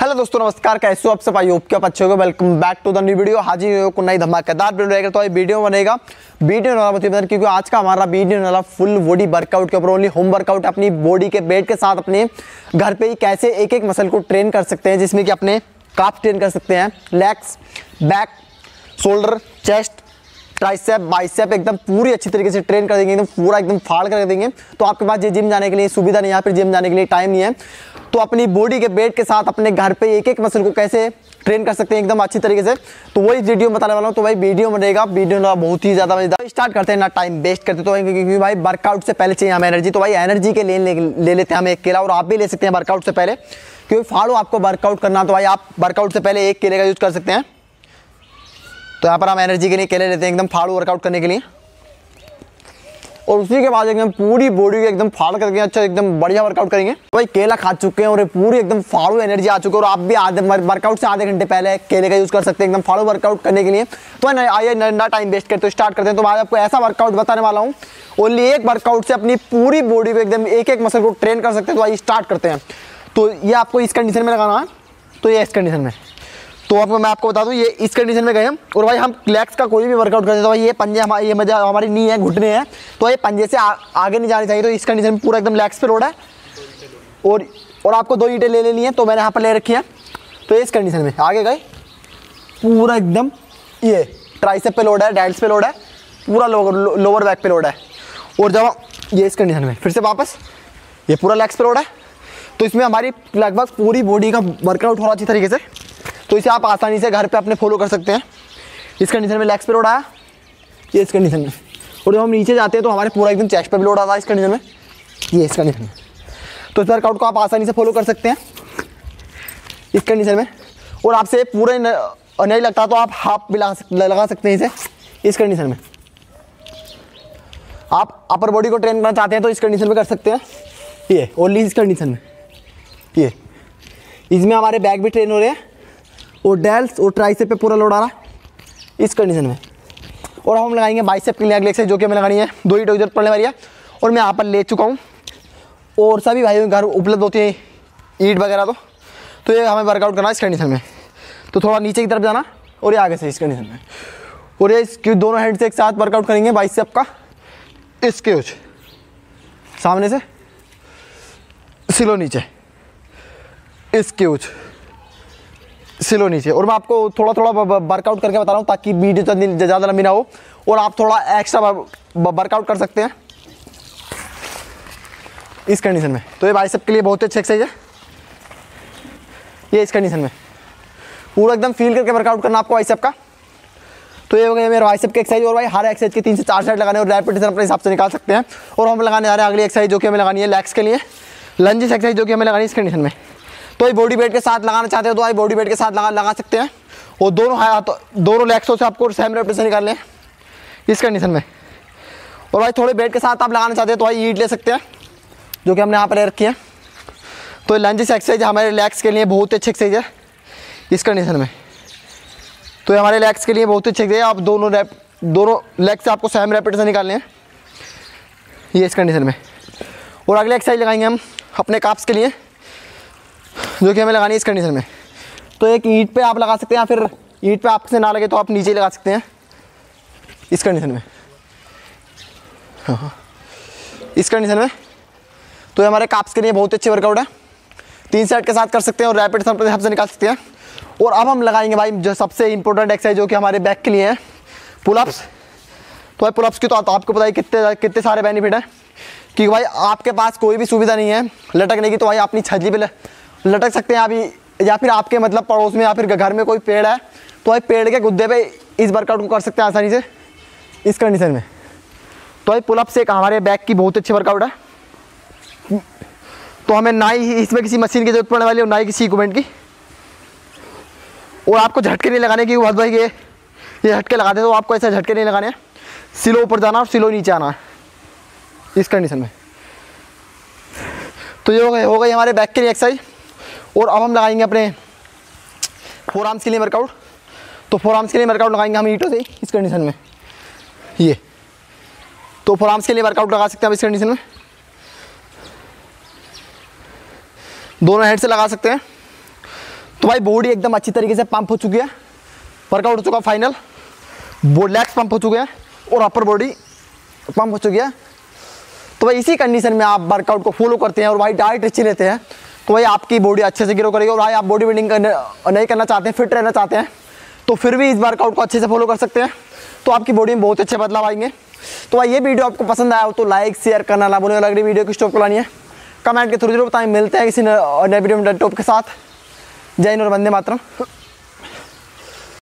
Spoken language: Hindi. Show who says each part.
Speaker 1: हेलो दोस्तों, नमस्कार, कैसे हो आप सब? आई होप के आप अच्छे हो welcome back to the new video हाजिर को नई धमाकेदार वीडियो रहेगा तो ये वीडियो बनेगा। वीडियो वाला मतलब क्योंकि आज का हमारा वीडियो वाला फुल बॉडी वर्कआउट के ऊपर ओनली होम वर्कआउट अपनी बॉडी के वेट के साथ, अपने घर पर ही कैसे एक एक मसल को ट्रेन कर सकते हैं, जिसमें कि अपने काफ ट्रेन कर सकते हैं। Legs back shoulder chest tricep bicep एकदम पूरी अच्छी तरीके से ट्रेन कर देंगे, एकदम पूरा एकदम फाड़ कर देंगे। तो आपके पास ये जिम जाने के लिए सुविधा नहीं है फिर जिम जाने के लिए टाइम नहीं है। तो अपनी बॉडी के वेट के साथ अपने घर पे एक एक मसल को कैसे ट्रेन कर सकते हैं एकदम अच्छी तरीके से? तो वही वीडियो में बताने वाला हूँ। तो भाई वीडियो बनेगा वीडियो बहुत ही ज़्यादा मज़ेदार। स्टार्ट करते हैं ना टाइम वेस्ट करते तो क्योंकि भाई वर्कआउट से पहले चाहिए हमें एनर्जी तो भाई एनर्जी के लिए ले, ले लेते हैं हम एक केला और आप भी ले सकते हैं वर्कआउट से पहले। क्योंकि फाड़ो आपको वर्कआउट करना। तो भाई आप वर्कआउट से पहले एक केले का यूज़ कर सकते हैं। तो यहाँ पर हम एनर्जी के लिए केले लेते हैं। एकदम फाड़ू वर्कआउट करने के लिए। और उसी के बाद एकदम पूरी बॉडी को एकदम फाड़ करके अच्छा एकदम बढ़िया वर्कआउट करेंगे। भाई, केला खा चुके हैं और पूरी एकदम फाड़ू एनर्जी आ चुकी है और आप भी आधे वर्कआउट से आधे घंटे पहले केले का यूज़ कर सकते हैं एकदम फाड़ू वर्कआउट करने के लिए। तो आइए ना टाइम वेस्ट करते तो स्टार्ट करते हैं। तो आज आपको ऐसा वर्कआउट बताने वाला हूँ ओनली एक वर्कआउट से अपनी पूरी बॉडी को एकदम एक एक मसल को ट्रेन कर सकते हैं। तो आइए स्टार्ट करते हैं। तो ये आपको इस कंडीशन में लगाना है। तो ये इस कंडीशन में। तो आपको मैं आपको बता दूँ ये इस कंडीशन में गए हम और भाई हम लेग्स का कोई भी वर्कआउट करते हैं तो भाई ये पंजे हमारे ये मज़ा हमारी नी है घुटने हैं तो ये पंजे से आ, आगे नहीं जानी चाहिए तो इस कंडीशन में पूरा एकदम लेग्स पे रोड है। और और आपको दो ईटें ले लेनी है तो मैंने यहाँ पर ले रखी है। तो इस कंडीशन में आगे गए पूरा एकदम ये ट्राइसेप पे लोड है डेल्स पे लोड है पूरा लोअर लोअर बैक पे लोड है। और जब ये इस कंडीशन में फिर से वापस ये पूरा लेग्स पे लोड है। तो इसमें हमारी लगभग पूरी बॉडी का वर्कआउट हो रहा अच्छी तरीके से। तो इसे आप आसानी से घर पे अपने फॉलो कर सकते हैं। इस कंडीशन में लेग्स पे लोड आया। ये इस कंडीशन में। और जब हम नीचे जाते हैं तो हमारे पूरा एकदम चेस्ट पे भी लोड आता है इस कंडीशन में। ये इस कंडीशन में। तो इस वर्कआउट को आप आसानी से फॉलो कर सकते हैं। इस कंडीशन में। और आपसे पूरे नहीं लगता तो आप हाफ़ भी लगा लगा सकते हैं इसे। इस कंडीशन में। आप अपर बॉडी को ट्रेन करना चाहते हैं तो इस कंडीशन में कर सकते हैं। ये ओनली इस कंडीशन में। ये। इसमें हमारे बैक भी ट्रेन हो रहे हैं। और डेल्स और ट्राइसेप पे पूरा लोड आ रहा इस कंडीशन में। और हम लगाएँगे बाइसेप के लिए अगले एक्सरसाइज जो कि हमें लगानी है। दो ही ज़रूरत पड़ने वाली है। और मैं यहाँ पर ले चुका हूँ। और सभी भाइयों के घर उपलब्ध होती है ईट वगैरह तो। तो ये हमें वर्कआउट करना है इस कंडीशन में। तो थोड़ा नीचे की तरफ़ जाना और ये आगे से इस कंडीशन में। और ये इसकी दोनों हैंड से एक साथ वर्कआउट करेंगे बाइस बाइसेप का। कुछ। सामने से। सिलो नीचे। कुछ। सिलो नीचे और मैं आपको थोड़ा थोड़ा वर्कआउट करके बता रहा हूँ ताकि वीडियो ज़्यादा लंबी ना हो। और आप थोड़ा एक्स्ट्रा वर्कआउट कर सकते हैं। इस कंडीशन में। तो ये बाइसेप के लिए बहुत ही अच्छी एक्सरसाइज है। ये इस कंडीशन में। पूरा एकदम फील करके वर्कआउट करना आपको बाइसेप का। तो ये हो गया मेरा बाइसेप की एक्सरसाइज और भाई, हर एक्सरसाइज के तीन से चार साइड लगाने और रेपिटेशन अपने हिसाब से निकाल सकते हैं। और हम लगाने आ रहे हैं अगली एक्सरसाइज जो कि हमें लगानी है लेग्स के लिए। लंजिस एक्सरसाइज जो कि हमें लगानी है इस कंडीशन में। तो ये बॉडी वेट के साथ लगाना चाहते हो तो आई बॉडी वेट के साथ लगा लगा सकते हैं। और दोनों हाथ तो, दोनों लेग्सों से आपको सेम रेपटेशन निकाल लें इस कंडीशन में। और भाई थोड़े वेट के साथ आप लगाना चाहते हैं तो भाई ईट ले सकते हैं जो कि हमने यहाँ पर ले रखी है। तो लंजिस एक्सरसाइज हमारे लेग्स के लिए बहुत अच्छी एक्सरसाइज है इस कंडीशन में। तो ये हमारे लेग्स के लिए बहुत अच्छी एक्सरसाइज है आप दोनों रैप दोनों लेग से आपको सेम रेपिटेशन निकालने हैं ये इस कंडीशन में। और अगले एक्सरसाइज लगाएँगे हम अपने काप्स के लिए। जो कि हमें लगानी है इस कंडीशन में। तो एक ईट पे आप लगा सकते हैं या फिर ईट पे आपसे ना लगे तो आप नीचे लगा सकते हैं। इस कंडीशन में। हाँ, हाँ। इस कंडीशन में। तो ये हमारे काप्स के लिए बहुत अच्छे वर्कआउट है। तीन सेट के साथ कर सकते हैं और रैपिड हिसाब से निकाल सकते हैं। और अब हम लगाएँगे भाई जो सबसे इंपॉर्टेंट एक्सरसाइज जो कि हमारे बैक के लिए है पुलअप्स तो भाई पुलअप्स की तो आपको पता है कितने कितने सारे बेनिफिट हैं। कि भाई आपके पास कोई भी सुविधा नहीं है लटकने की तो भाई अपनी छजली पे लटक सकते हैं अभी या फिर आपके मतलब पड़ोस में या फिर घर में कोई पेड़ है तो भाई पेड़ के गुद्दे पे इस वर्कआउट को कर सकते हैं आसानी से, इस कंडीशन में। तो भाई पुलअप से एक हमारे बैक की बहुत अच्छी वर्कआउट है। तो हमें ना ही इसमें किसी मशीन की ज़रूरत पड़ने वाली है और ना ही किसी इक्विपमेंट की। और आपको झटके नहीं लगाने की बात भाई, ये ये झटके लगाते तो आपको ऐसे झटके नहीं लगाने हैं। सिलो ऊपर जाना और सिलो नीचे आना इस कंडीशन में। तो ये हो गई हो गई हमारे बैक के लिए एक्सरसाइज और अब हम लगाएँगे अपने फोर आर्म्स के लिए वर्कआउट तो फोर आर्म्स के लिए वर्कआउट लगाएँगे हम ईटों से इस कंडीशन में। ये। तो फोर आर्म्स के लिए वर्कआउट लगा सकते हैं इस कंडीशन में। दोनों हेड से लगा सकते हैं। तो भाई बॉडी एकदम अच्छी तरीके से पंप हो चुकी है। वर्कआउट हो चुका फाइनल लेग्स पंप हो चुके हैं और अपर बॉडी पंप हो चुकी है। तो भाई इसी कंडीशन में आप वर्कआउट को फॉलो करते हैं और भाई डाइट अच्छी लेते हैं। तो भाई आपकी बॉडी अच्छे से ग्रो करेगी और भाई आप बॉडी बिल्डिंग नहीं करना चाहते हैं फिट रहना चाहते हैं तो फिर भी इस वर्कआउट को अच्छे से फॉलो कर सकते हैं। तो आपकी बॉडी में बहुत अच्छे बदलाव आएँगे। तो भाई ये वीडियो आपको पसंद आया हो तो लाइक शेयर करना ना बोले अगली वीडियो की स्टॉप लानी है कमेंट के थ्रू ज़रूर बताएँ। मिलते हैं किसी नए वीडियो में टॉप के साथ। जय हिंद और वंदे मातरम।